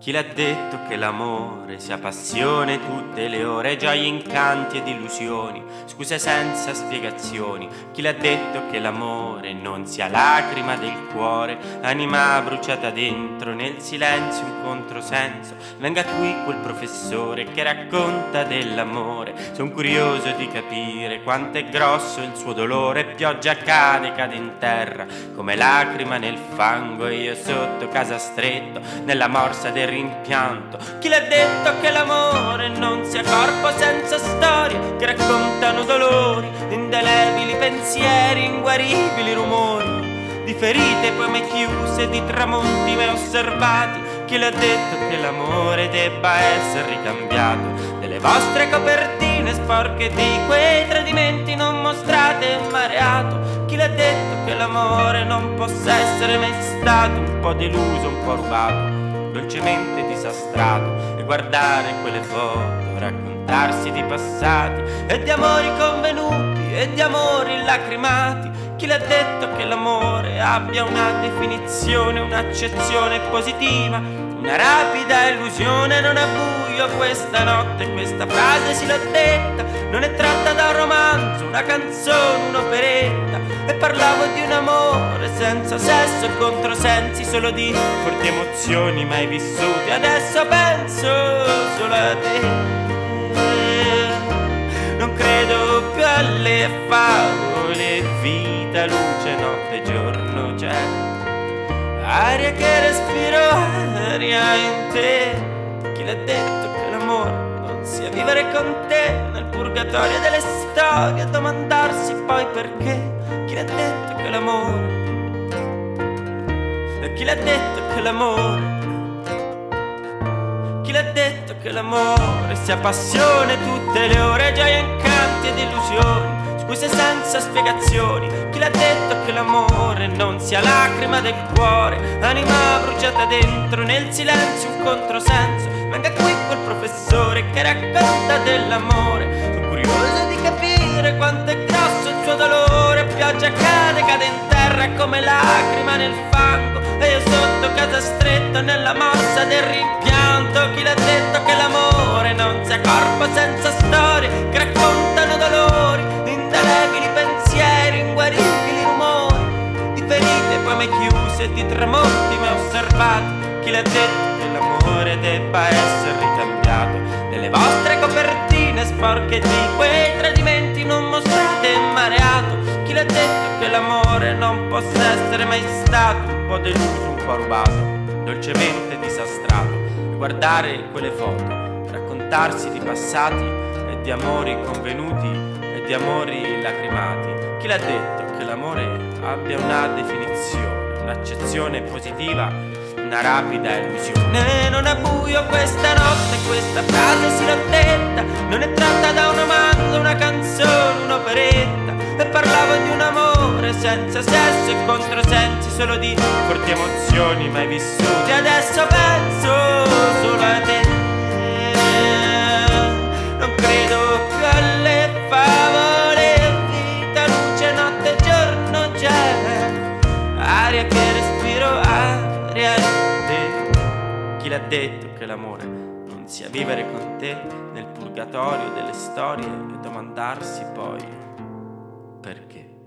Chi l'ha detto che l'amore sia passione tutte le ore, gioie, incanti ed illusioni, scuse senza spiegazioni? Chi l'ha detto che l'amore non sia lacrima del cuore, anima bruciata dentro, nel silenzio un controsenso? Venga qui quel professore che racconta dell'amore, son curioso di capire quanto è grosso il suo dolore, pioggia cade, cade in terra, come lacrima nel fango. E io sotto casa stretto, nella morsa del rimpianto. Chi l'ha detto che l'amore non sia corpo senza storie che raccontano dolori, indelebili pensieri, inguaribili rumori, di ferite poi mai chiuse, di tramonti mai osservati. Chi l'ha detto che l'amore debba essere ricambiato delle vostre copertine sporche di quei tradimenti non mostrate mareato? Chi l'ha detto che l'amore non possa essere mai stato un po' deluso, un po' rubato? Dolcemente disastrato e guardare quelle foto, raccontarsi di passati e di amori convenuti e di amori lacrimati. Chi l'ha detto che l'amore abbia una definizione, un'accezione positiva, una rapida illusione, non è buio questa notte, questa frase si l'ha detta, non è tratta da un romanzo, una canzone, un'operetta, e parlavo di un amore senza sesso e controsensi, solo di forti emozioni mai vissute, adesso penso solo a te, non credo più alle favole, vita, luce, notte, giorno, c'è aria che respiro, aria in te. Chi l'ha detto che l'amore non sia vivere con te nel purgatorio delle storie, domandarsi poi perché. Chi l'ha detto che l'amore? Chi l'ha detto che l'amore? Chi l'ha detto che l'amore sia passione tutte le ore, Scuse senza spiegazioni, chi l'ha detto che l'amore non sia lacrima del cuore, anima bruciata dentro, nel silenzio un controsenso. Venga qui quel professore che racconta dell'amore, sono curioso di capire quanto è grosso il suo dolore, pioggia cade, cade in terra come lacrima nel fango, e io sotto Chi l'ha detto che l'amore debba essere ricambiato nelle vostre copertine sporche di quei tradimenti non mostrate mareato? Chi l'ha detto che l'amore non possa essere mai stato un po' deluso, un po' rubato, dolcemente disastrato? Guardare quelle foto, raccontarsi di passati e di amori convenuti e di amori lacrimati. Chi l'ha detto che l'amore abbia una definizione, un'accezione positiva, una rapida illusione? Non è buio questa notte, questa frase si l'ho detta, non è tratta da un romanzo, una canzone, un'operetta, e parlavo di un amore senza sesso e controsensi, solo di forti emozioni mai vissute. Adesso penso l'ha detto che l'amore non sia vivere con te nel purgatorio delle storie e domandarsi poi perché?